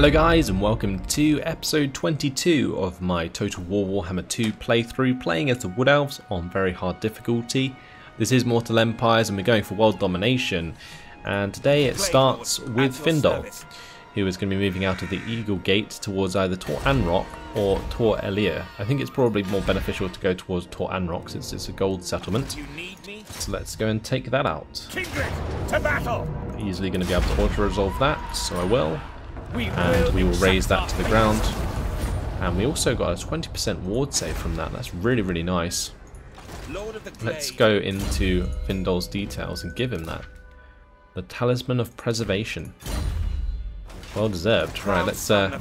Hello guys and welcome to episode 22 of my Total War Warhammer 2 playthrough playing as the Wood Elves on very hard difficulty. This is Mortal Empires and we're going for world domination and today it starts with Findol who is going to be moving out of the Eagle Gate towards either Tor Anroc or Tor Elyr. I think it's probably more beneficial to go towards Tor Anroc since it's a gold settlement. So let's go and take that out. to battle! Easily going to be able to auto-resolve that, so I will and we will raze that to the ground. And we also got a 20% ward save from that. That's really, really nice. Let's go into Findol's details and give him that. The Talisman of Preservation. Well deserved. Right, let's uh,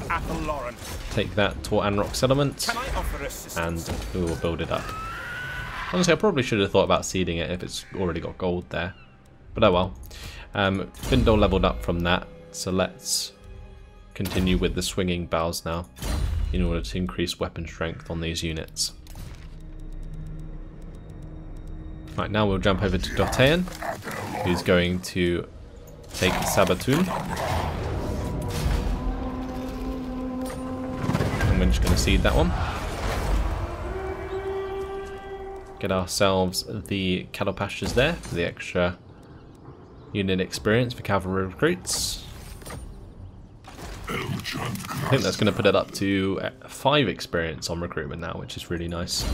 take that to Anroc settlement and we will build it up. Honestly, I probably should have thought about seeding it if it's already got gold there. But oh well. Um, Findol leveled up from that, so let's continue with the swinging bows now in order to increase weapon strength on these units. Right, now we'll jump over to Dotaean, who's going to take Sabatun. And we're just going to seed that one. Get ourselves the cattle pastures there for the extra unit experience for cavalry recruits. I think that's going to put it up to uh, 5 experience on recruitment now, which is really nice.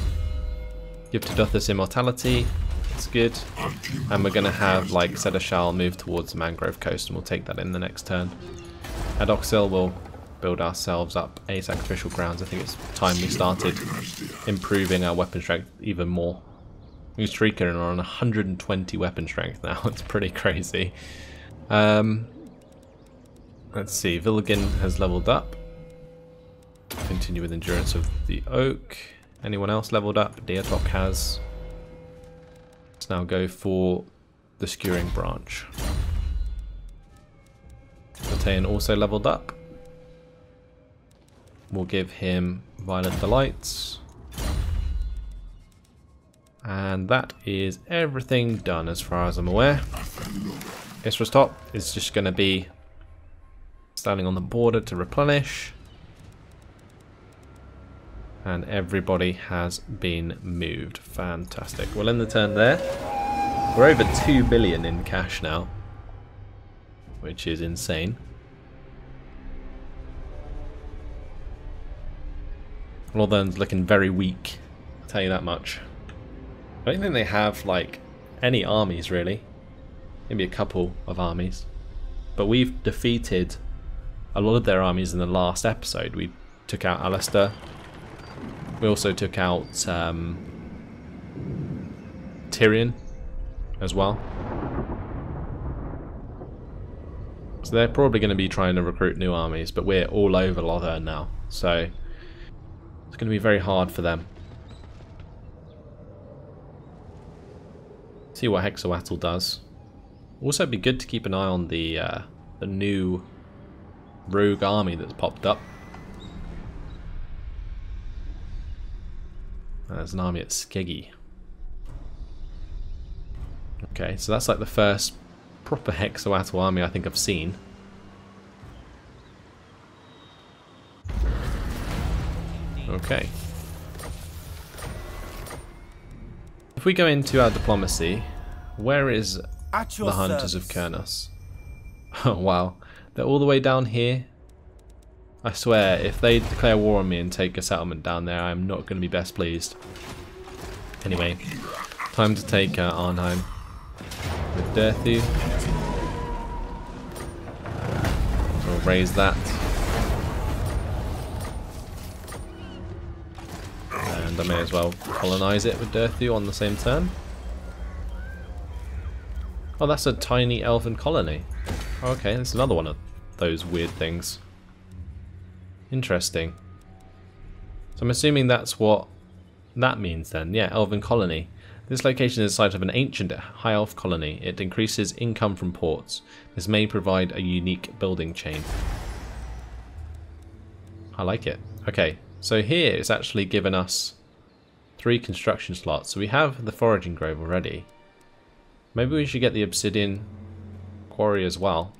Give to Dothus Immortality, that's good. And we're going to have, like, Seneschal move towards the Mangrove Coast, and we'll take that in the next turn. At Oxel, we'll build ourselves up a Sacrificial Grounds. I think it's time we started improving our weapon strength even more. Are streaking on 120 weapon strength now, it's pretty crazy. Um, Let's see, Villigan has leveled up. Continue with Endurance of the Oak. Anyone else leveled up? Deatok has. Let's now go for the Skewering Branch. Batean also leveled up. We'll give him Violet Delights. And that is everything done as far as I'm aware. Isra's top is just going to be standing on the border to replenish. And everybody has been moved. Fantastic. We'll end the turn there. We're over 2 billion in cash now. Which is insane. Northern's looking very weak. I'll tell you that much. I don't think they have, like, any armies, really. Maybe a couple of armies. But we've defeated a lot of their armies in the last episode. We took out Alistair. We also took out um, Tyrion as well. So they're probably going to be trying to recruit new armies, but we're all over Lothern now. So it's going to be very hard for them. See what Hexoatl does. Also, it'd be good to keep an eye on the uh, the new rogue army that's popped up. There's an army at Skeggi. Okay, so that's like the first proper Hexoatl army I think I've seen. Okay. If we go into our diplomacy, where is the Hunters of Kurnous? Oh wow. They're all the way down here. I swear, if they declare war on me and take a settlement down there, I'm not going to be best pleased. Anyway, time to take uh, Arnheim with Durthu. We'll raze that. And I may as well colonize it with Durthu on the same turn. Oh, that's a tiny elven colony. Okay, that's another one of those weird things. Interesting. So I'm assuming that's what that means then. Yeah, Elven Colony. This location is the site of an ancient high elf colony. It increases income from ports. This may provide a unique building chain. I like it. Okay, so here it's actually given us three construction slots. So we have the foraging grove already. Maybe we should get the obsidian quarry as well.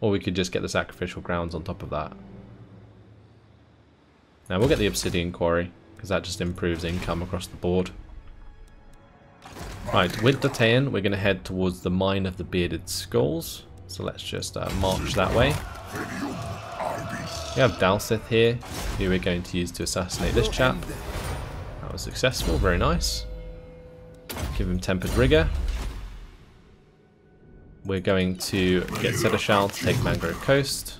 Or we could just get the sacrificial grounds on top of that. Now we'll get the Obsidian Quarry, because that just improves income across the board. Right, with Dataean, we're going to head towards the Mine of the Bearded Skulls. So let's just uh, march that way. We have Dalsith here, who we're going to use to assassinate this chap. That was successful, very nice. Give him Tempered Rigor. We're going to get Seneschal to take Mangrove Coast.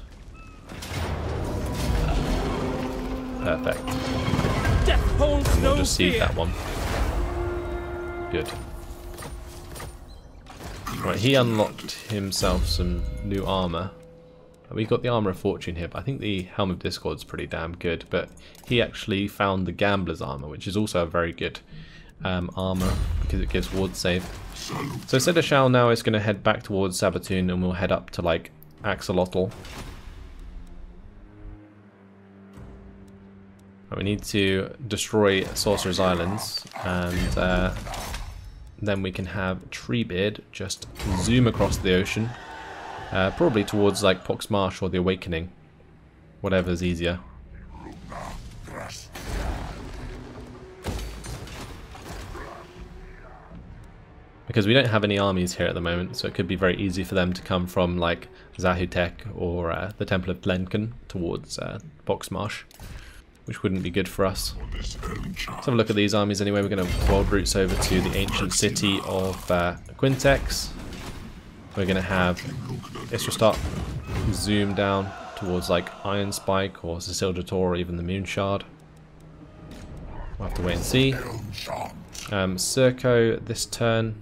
Perfect. We'll just seed that one. Good. Right, he unlocked himself some new armor. We got the Armor of Fortune here, but I think the Helm of Discord is pretty damn good. But he actually found the Gambler's Armor, which is also a very good um, armor because it gives ward save. So Seneschal now is going to head back towards Savathûn and we'll head up to like Axlotl. We need to destroy Sorcerer's Islands and uh, then we can have Treebeard just zoom across the ocean. Uh, probably towards like Pox Marsh or the Awakening. Whatever's easier. Because we don't have any armies here at the moment, so it could be very easy for them to come from like Zahutek or uh, the Temple of Glenken towards uh, Pox Marsh, which wouldn't be good for us. Let's have a look at these armies anyway. We're going to world routes over to the ancient city of uh, Quintex. We're going to have start zoom down towards like Iron Spike or Cecilda or even the Moon Shard. We'll have to wait and see. Um, Circo this turn.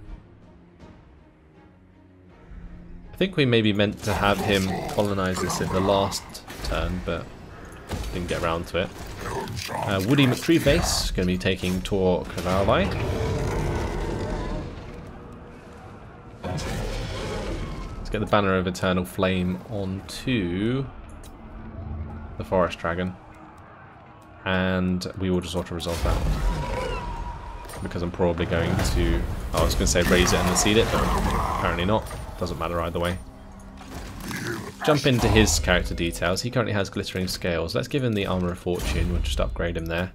I think we maybe meant to have him colonize this in the last turn, but didn't get around to it. Uh, Woody McTreeface going to be taking Tor Kavaravai. Let's get the Banner of Eternal Flame onto the Forest Dragon. And we will just auto-resolve that. Because I'm probably going to... I was going to say raze it and then seed it, but apparently not. Doesn't matter either way. Jump into his character details. He currently has Glittering Scales. Let's give him the Armour of Fortune. We'll just upgrade him there.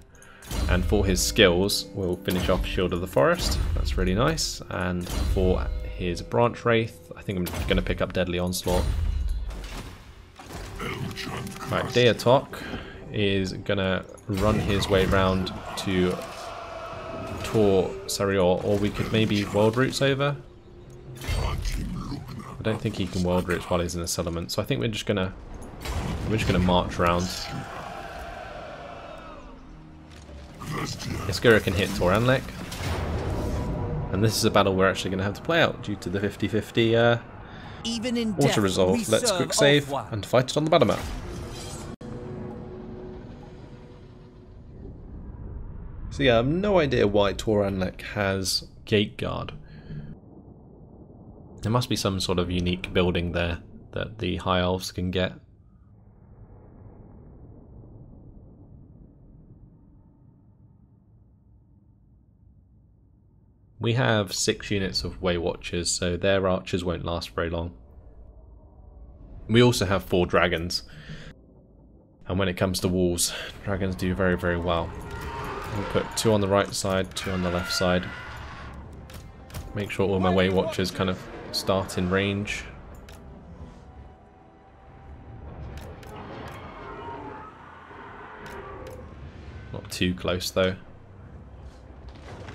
And for his skills, we'll finish off Shield of the Forest. That's really nice. And for his Branch Wraith. I think I'm going to pick up Deadly Onslaught. Right, Deatok is going to run his way round to Tor Sarior, or we could maybe World Roots over. I don't think he can World Roots while he's in a settlement, so I think we're just going to we're just going to march around. Iskura can hit Toranlek. And this is a battle we're actually going to have to play out due to the 50-50 uh, Even in auto resolve. Let's quick save and fight it on the battle map. So yeah, I have no idea why Toranlek has Gate Guard. There must be some sort of unique building there that the High Elves can get. We have six units of Way Watchers, so their archers won't last very long. We also have four dragons. And when it comes to walls, dragons do very, very well. We'll put two on the right side, two on the left side. Make sure all my Way Watchers kind of start in range. Not too close though.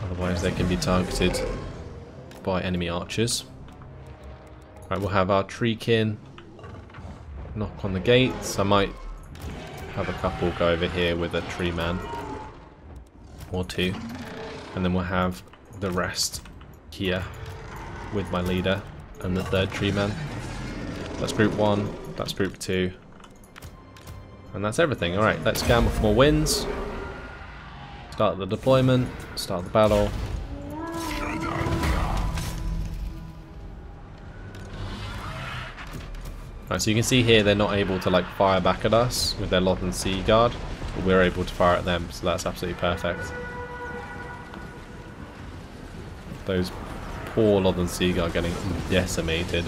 Otherwise they can be targeted by enemy archers. Right, we'll have our treekin knock on the gates. I might have a couple go over here with a tree man or two. And then we'll have the rest here with my leader and the third tree man. That's group one, that's group two. And that's everything. Alright, let's gamble for more wins. Start the deployment, start the battle. Right, so you can see here they're not able to like fire back at us with their Lothern Sea Guard, but we're able to fire at them, so that's absolutely perfect. Those poor Lothern Sea Guard getting decimated.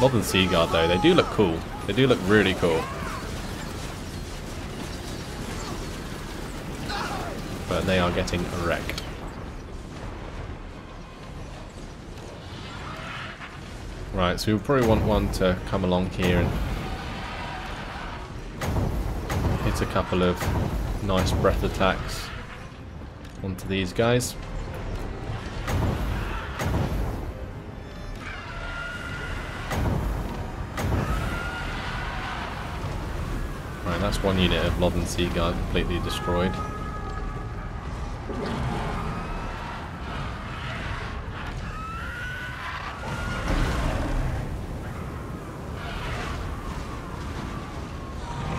Lothern Seaguard though, they do look cool. They do look really cool. But they are getting wrecked. Right, so we probably want one to come along here and hit a couple of nice breath attacks onto these guys. Right, that's one unit of Lothern Seaguard completely destroyed.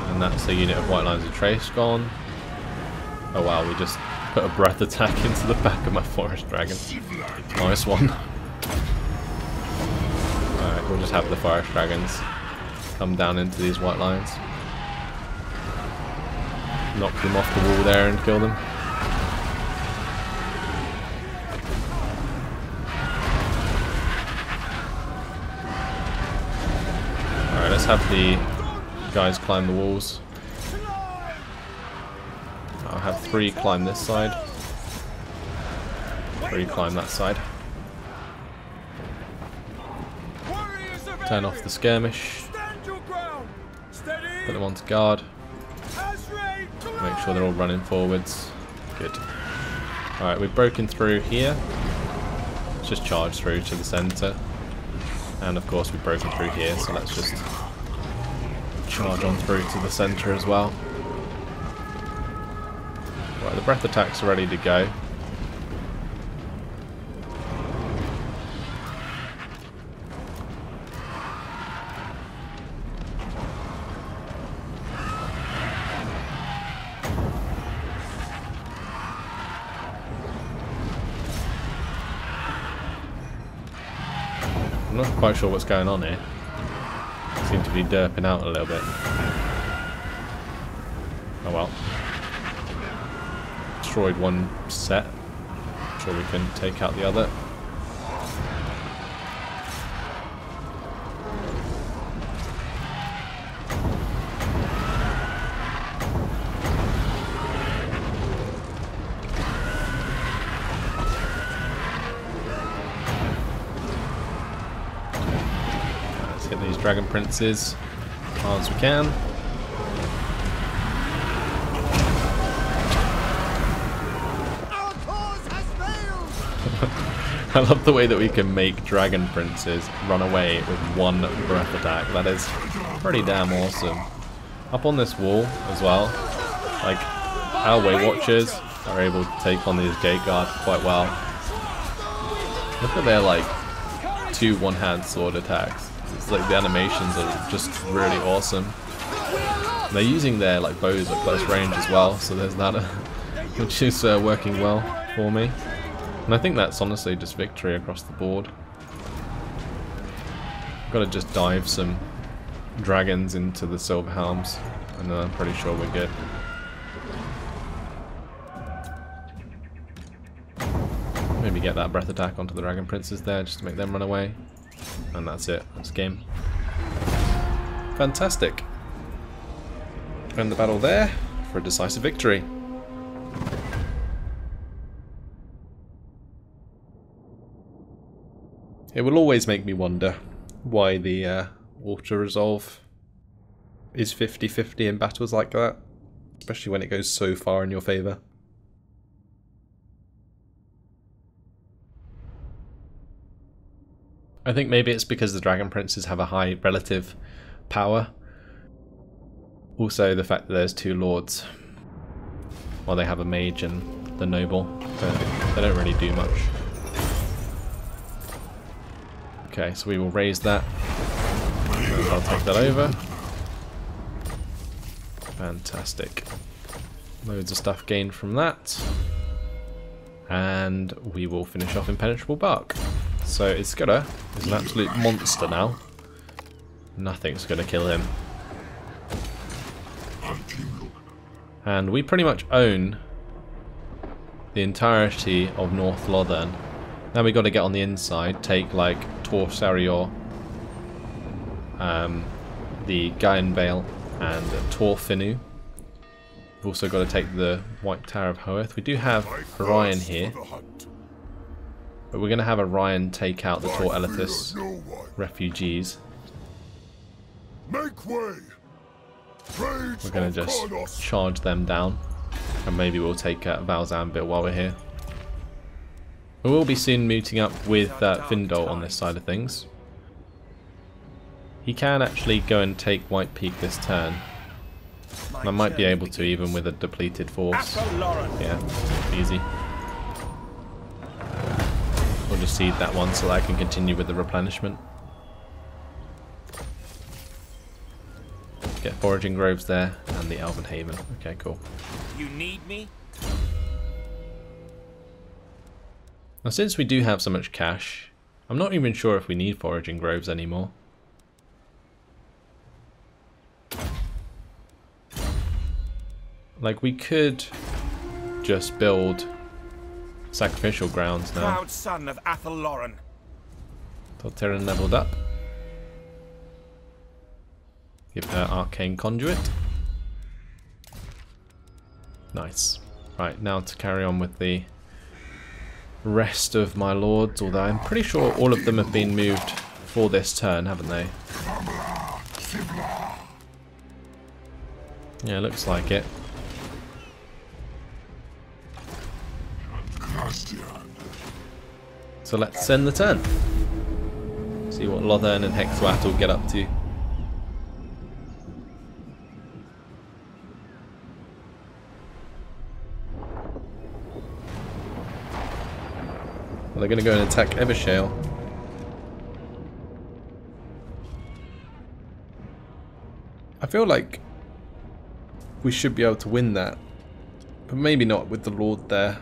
And that's a unit of White Lions of Chrace gone. Oh wow, we just put a breath attack into the back of my Forest Dragon. Nice one. Alright, we'll just have the Forest Dragons come down into these White lions. Knock them off the wall there and kill them. Alright, let's have the guys climb the walls. I'll have three climb this side. Three climb that side. Turn off the skirmish. Put them onto guard. Make sure they're all running forwards. Good. Alright, we've broken through here. Let's just charge through to the centre. And of course we've broken through here, so let's just charge on through to the centre as well. Breath attacks ready to go. I'm not quite sure what's going on here. Seem to be derping out a little bit. Oh well. Destroyed one set. sure we can take out the other. Let's hit these dragon princes as hard as we can. I love the way that we can make dragon princes run away with one breath attack. That is pretty damn awesome. Up on this wall as well, like our Way Watchers are able to take on these gate guards quite well. Look at their like two one-hand sword attacks. It's like the animations are just really awesome. They're using their like bows at close range as well, so there's that, which is uh, working well for me. And I think that's honestly just victory across the board. Got to just dive some dragons into the silver helms, and then I'm pretty sure we're good. Maybe get that breath attack onto the dragon princes there, just to make them run away. And that's it. That's game. Fantastic. End the battle there for a decisive victory. It will always make me wonder why the uh, auto resolve is 50-50 in battles like that, especially when it goes so far in your favour. I think maybe it's because the Dragon Princes have a high relative power. Also the fact that there's two lords. While they have a mage and the noble. They don't really do much. Okay, so we will raze that. I'll take that over. Fantastic. Loads of stuff gained from that. And we will finish off Impenetrable Bark. So Iskura is an absolute monster now. Nothing's going to kill him. And we pretty much own the entirety of North Lothern. Now we got to get on the inside, take like Tor Sarior, um, the Gaean Vale and Tor Finu. We've also got to take the White Tower of Hoeth. We do have Orion here. But we're going to have Orion take out the Tor Elithis refugees. Make way. We're going to just charge them down. And maybe we'll take uh, Valzambir while we're here. We will be soon meeting up with uh, Findol on this side of things. He can actually go and take White Peak this turn. And I might be able to even with a depleted force. Yeah, easy. We'll just seed that one so that I can continue with the replenishment. Get foraging groves there and the Elven Haven. Okay, cool. You need me? Now since we do have so much cash, I'm not even sure if we need foraging groves anymore. Like we could just build sacrificial grounds now. Proud son of Athel Loren. Torterran leveled up. Give her arcane conduit. Nice. Right, now to carry on with the rest of my lords, although I'm pretty sure all of them have been moved for this turn, haven't they? Yeah, looks like it. So let's send the turn. See what Lothern and Hexoatl get up to. Well, they're going to go and attack Evershale. I feel like we should be able to win that. But maybe not with the Lord there.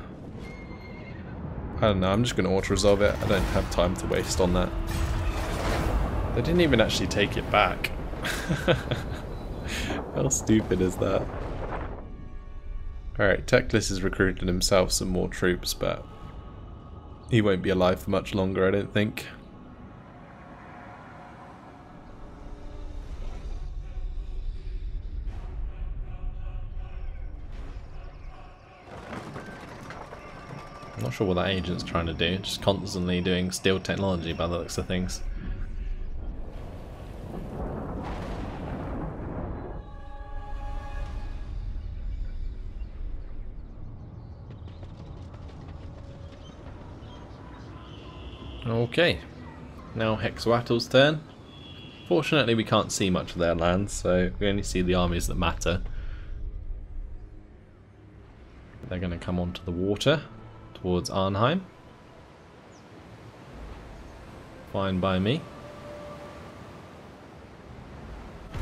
I don't know, I'm just going to auto-resolve it. I don't have time to waste on that. They didn't even actually take it back. How stupid is that? Alright, Teclis has recruited himself some more troops, but he won't be alive for much longer, I don't think. I'm not sure what that agent's trying to do, just constantly doing steal technology by the looks of things. Okay, now Hexoatl's turn. Fortunately we can't see much of their lands, so we only see the armies that matter. They're going to come onto the water towards Arnheim. Fine by me. I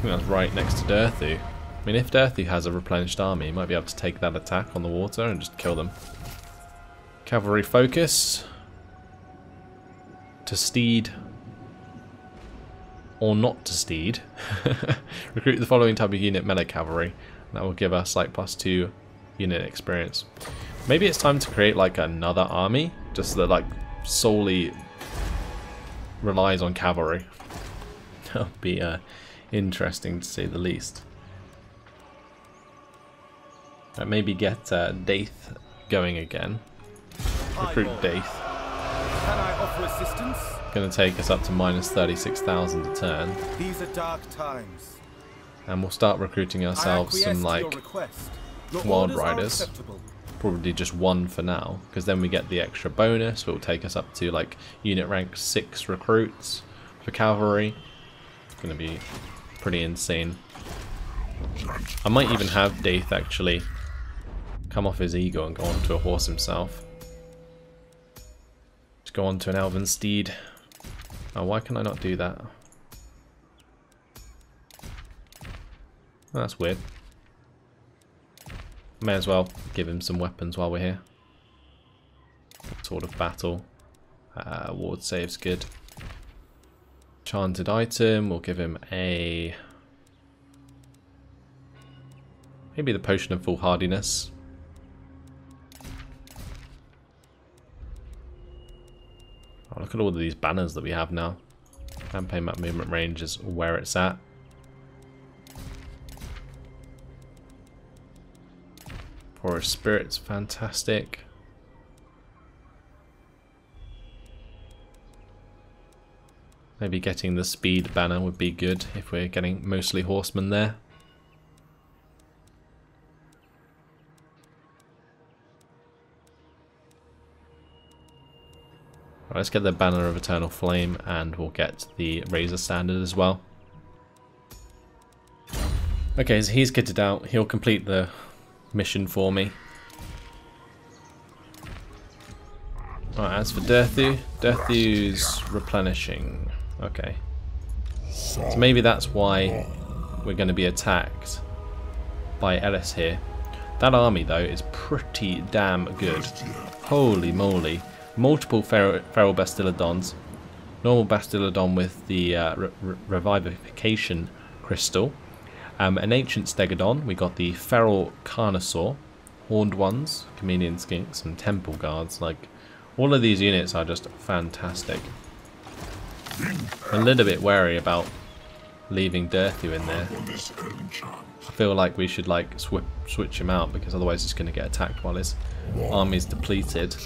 think that's right next to Durthu. I mean, if Durthu has a replenished army, he might be able to take that attack on the water and just kill them. Cavalry focus to steed or not to steed. Recruit the following type of unit melee cavalry. That will give us like plus two unit experience. Maybe it's time to create like another army just that like solely relies on cavalry. That would be uh, interesting to say the least. Maybe get uh, Daith going again. Recruit Daith. Going to take us up to minus 36,000 a turn. These are dark times. And we'll start recruiting ourselves some like wild riders. Probably just one for now, because then we get the extra bonus. It will take us up to like unit rank 6 recruits for cavalry. It's going to be pretty insane. I might even have Daith actually come off his ego and go onto a horse himself go on to an elven steed. Oh, why can I not do that? Oh, that's weird. May as well give him some weapons while we're here. Sword of Battle. Uh, ward saves good. Chanted item, we'll give him a... Maybe the Potion of Foolhardiness. Oh, look at all of these banners that we have now. Campaign map movement range is where it's at. Forest Spirit's fantastic. Maybe getting the speed banner would be good if we're getting mostly horsemen there. Right, let's get the Banner of Eternal Flame and we'll get the Razor Standard as well. Okay, so he's kitted out. He'll complete the mission for me. Right, as for Durthu, Durthu's replenishing. Okay. So maybe that's why we're going to be attacked by Ellis here. That army, though, is pretty damn good. Holy moly multiple feral, feral Bastiladons, normal Bastiladon with the uh, re revivification crystal, um, an ancient Stegadon, we got the feral Carnosaur, horned ones, chameleon skinks, and temple guards. Like all of these units are just fantastic. a little bit wary about leaving Durthu in there. I feel like we should like sw switch him out because otherwise he's going to get attacked while his army's depleted.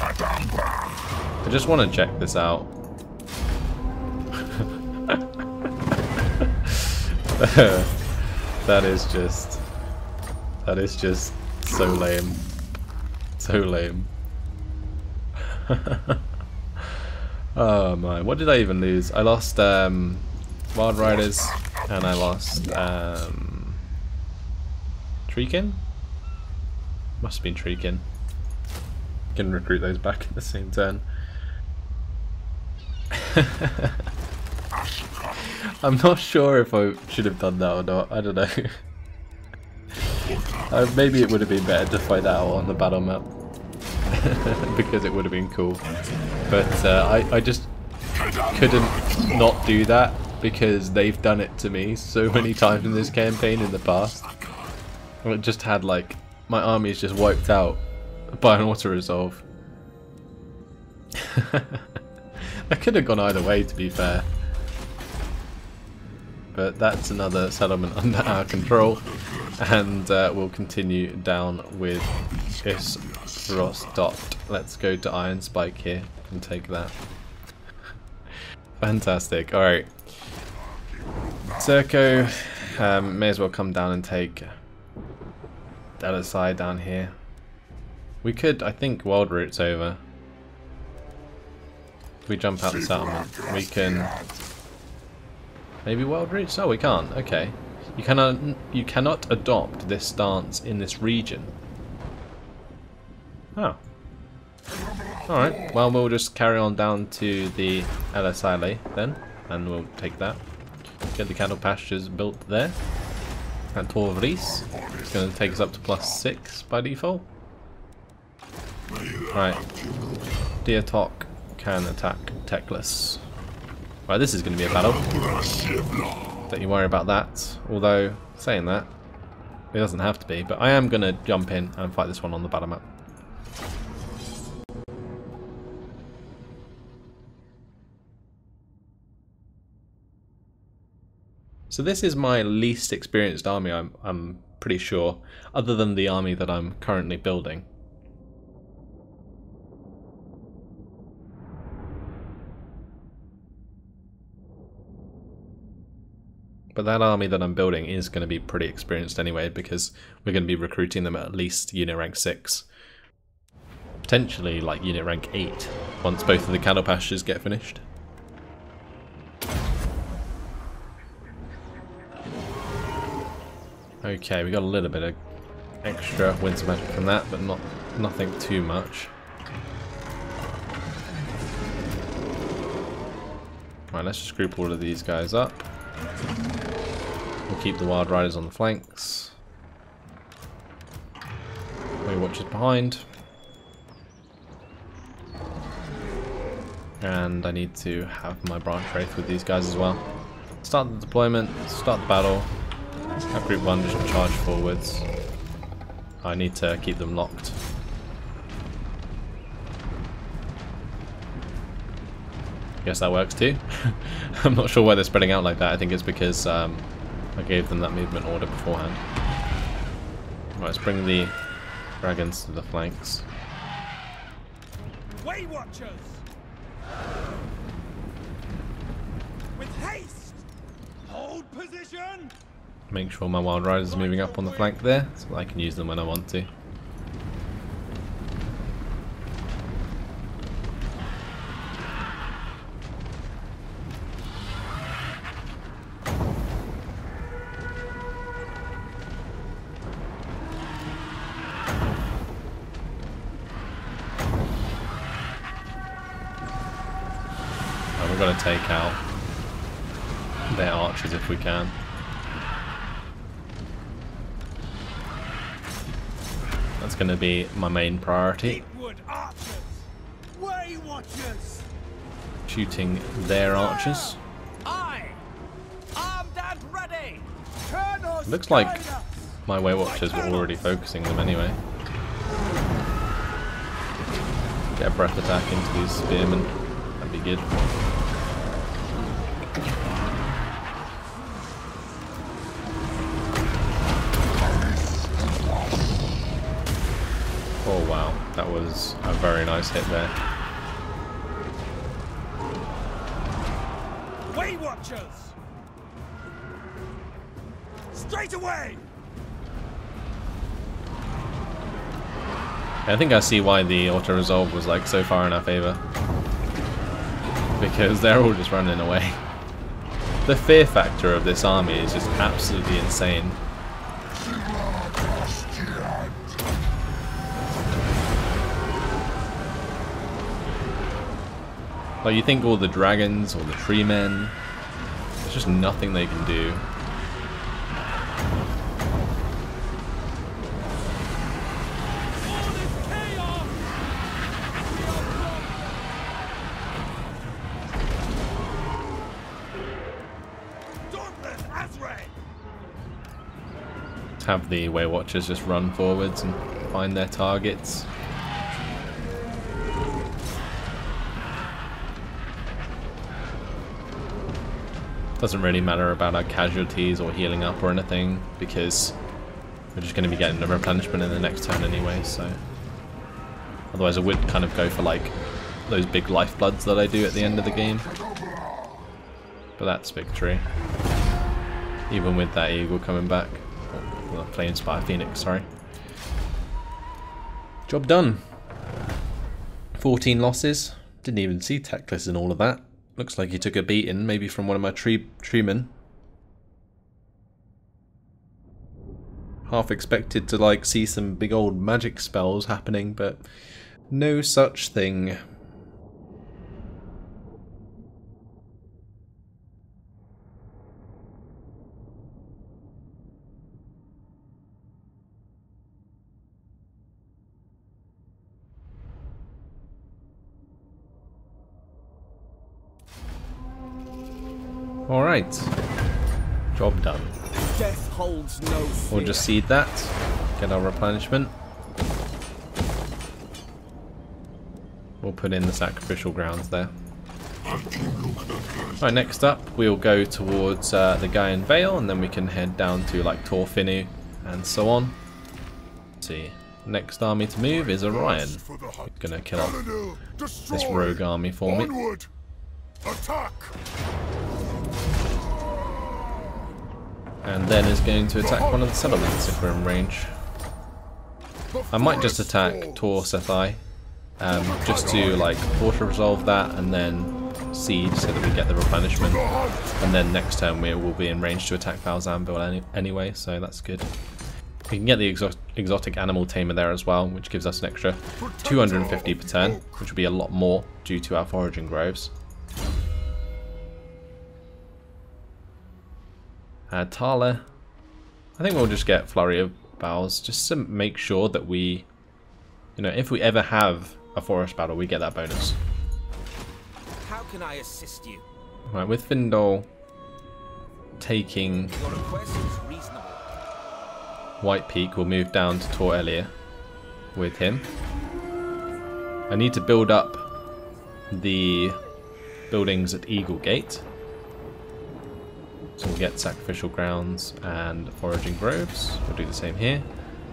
I just want to check this out. that is just... That is just so lame. So lame. oh my, what did I even lose? I lost um, Wild Riders and I lost um, Treekin? Must have been Treekin can recruit those back in the same turn. I'm not sure if I should have done that or not. I don't know. uh, maybe it would have been better to fight that out on the battle map. because it would have been cool. But uh, I, I just couldn't not do that because they've done it to me so many times in this campaign in the past. I just had like, my army is just wiped out by an auto resolve. I could have gone either way to be fair. But that's another settlement under our control. And uh, we'll continue down with Isrosdot. Let's go to Iron Spike here and take that. Fantastic. Alright. Zerko um, may as well come down and take that other side down here. We could, I think, wild Root's over. If we jump out the settlement, we can... Maybe wild Roots? Oh, we can't. Okay. You cannot, you cannot adopt this stance in this region. Oh. Alright, well we'll just carry on down to the Elis Isle then, and we'll take that. Get the cattle pastures built there. And Torvris. It's going to take us up to plus 6 by default. Right. Diatok can attack Teclis. Right, this is going to be a battle. Don't you worry about that. Although, saying that, it doesn't have to be. But I am going to jump in and fight this one on the battle map. So this is my least experienced army, I'm, I'm pretty sure, other than the army that I'm currently building. But that army that I'm building is going to be pretty experienced anyway because we're going to be recruiting them at least unit rank 6. Potentially like unit rank 8 once both of the cattle pastures get finished. Okay, we got a little bit of extra winter magic from that, but not nothing too much. Right, let's just group all of these guys up. We'll keep the Wild Riders on the flanks. We watch it behind. And I need to have my branch wraith with these guys as well. Start the deployment, start the battle. Have group 1 just charge forwards. I need to keep them locked. Guess that works too. I'm not sure why they're spreading out like that. I think it's because um, I gave them that movement order beforehand. Right, let's bring the dragons to the flanks. Way Watchers! With haste! Hold position! Make sure my wild riders are moving up on the flank there, so I can use them when I want to. If we can. That's going to be my main priority, Deepwood Archers! Way Watchers! shooting their archers. I! Armed and ready! Colonel Looks like my Way Watchers were already focusing them anyway. Get a breath attack into these spearmen, that'd be good. That was a very nice hit there. Way Watchers! Straight away! I think I see why the auto resolve was like so far in our favor. Because they're all just running away. The fear factor of this army is just absolutely insane. Like you think all the dragons or the tree men, there's just nothing they can do. All have the Way Watchers just run forwards and find their targets. Doesn't really matter about our casualties or healing up or anything because we're just going to be getting a replenishment in the next turn anyway, so... Otherwise I would kind of go for like those big lifebloods that I do at the end of the game. But that's victory. Even with that eagle coming back. Oh, the Flame Spire Phoenix, sorry. Job done. 14 losses. Didn't even see Teclis in all of that. Looks like he took a beating, maybe from one of my tree treemen. Half expected to like see some big old magic spells happening, but no such thing. Alright. Job done. Death holds no fear. We'll just seed that. Get our replenishment. We'll put in the sacrificial grounds there. Right, next up we'll go towards uh, the Gaean Vale and then we can head down to like Torfinu and so on. Let's see. Next army to move is Orion. Gonna kill off this rogue army for me. Attack. And then is going to attack one of the settlements if we're in range. I might just attack. Tor Sethai, um, just to like auto resolve that and then siege so that we get the replenishment. And then next turn we will be in range to attack Valzambil any anyway, so that's good. We can get the exo exotic animal tamer there as well, which gives us an extra 250 per turn, which will be a lot more due to our foraging groves. Uh, Tala, I think we'll just get Flurry of Boughs, just to make sure that we, you know, if we ever have a forest battle, we get that bonus. How can I assist you? Right, with Findol taking. White Peak, we'll move down to Tor Elia with him. I need to build up the buildings at Eagle Gate. We'll get Sacrificial Grounds and Foraging Groves. We'll do the same here.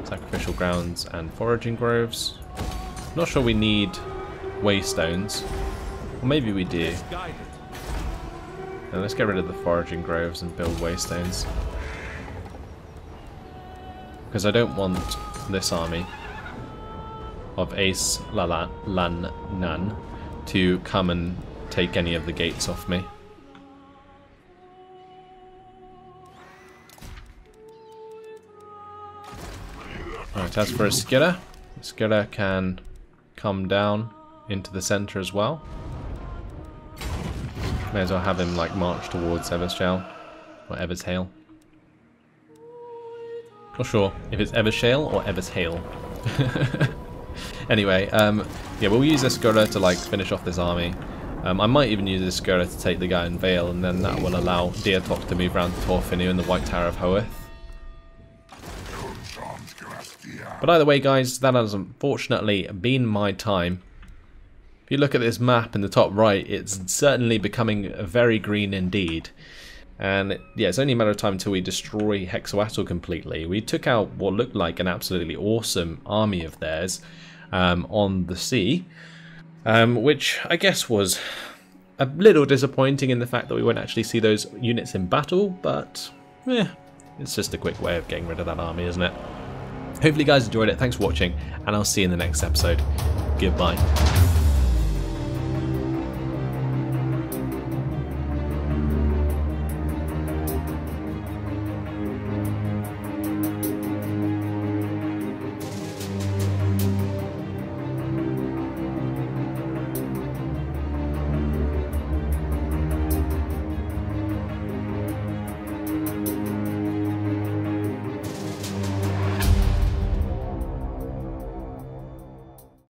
Sacrificial Grounds and Foraging Groves. Not sure we need Waystones. Or maybe we do. And let's get rid of the Foraging Groves and build Waystones. Because I don't want this army of Ace Lala Lan Nan to come and take any of the gates off me. Right, as for a Skidder, Skidder can come down into the center as well. May as well have him like march towards Evershale or Evershale. Not sure if it's Evershale or Evershale. anyway, um, yeah, we'll use this Skirra to like finish off this army. Um, I might even use this Skirra to take the guy in Vale, and then that will allow Deatok to move around to Tor Finu and the White Tower of Hoeth. But either way, guys, that has unfortunately been my time. If you look at this map in the top right, it's certainly becoming very green indeed. And yeah, it's only a matter of time until we destroy Hexoatl completely. We took out what looked like an absolutely awesome army of theirs um, on the sea, um, which I guess was a little disappointing in the fact that we won't actually see those units in battle, but yeah, it's just a quick way of getting rid of that army, isn't it? Hopefully you guys enjoyed it, thanks for watching, and I'll see you in the next episode. Goodbye.